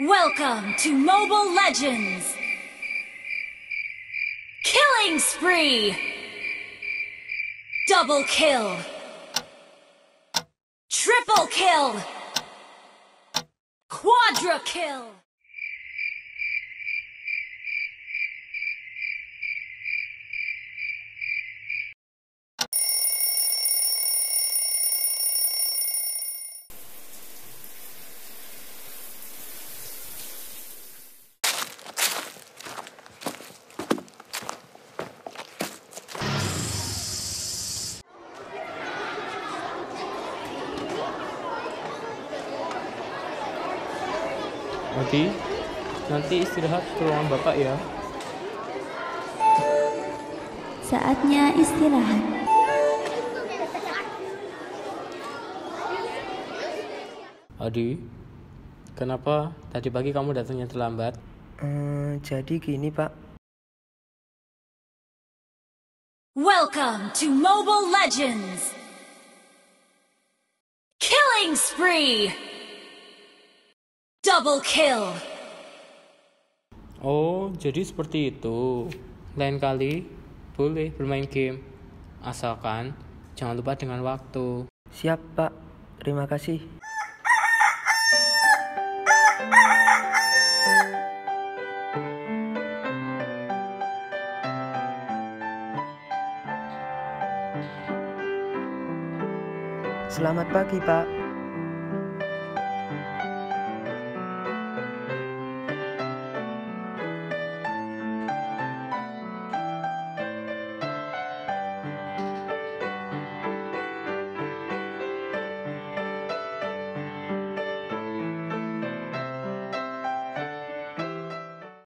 Welcome to Mobile Legends! Killing spree! Double kill! Triple kill! Quadra kill! Adi, nanti istirahat ke ruangan bapak ya. Saatnya istirahat. Adi, kenapa tadi pagi kamu datangnya terlambat? Eh, jadi gini pak, Welcome to Mobile Legends! Killing spree! Double kill! Oh, jadi seperti itu. Lain kali boleh bermain game. Asalkan jangan lupa dengan waktu. siap pak, terima kasih. Selamat pagi pak,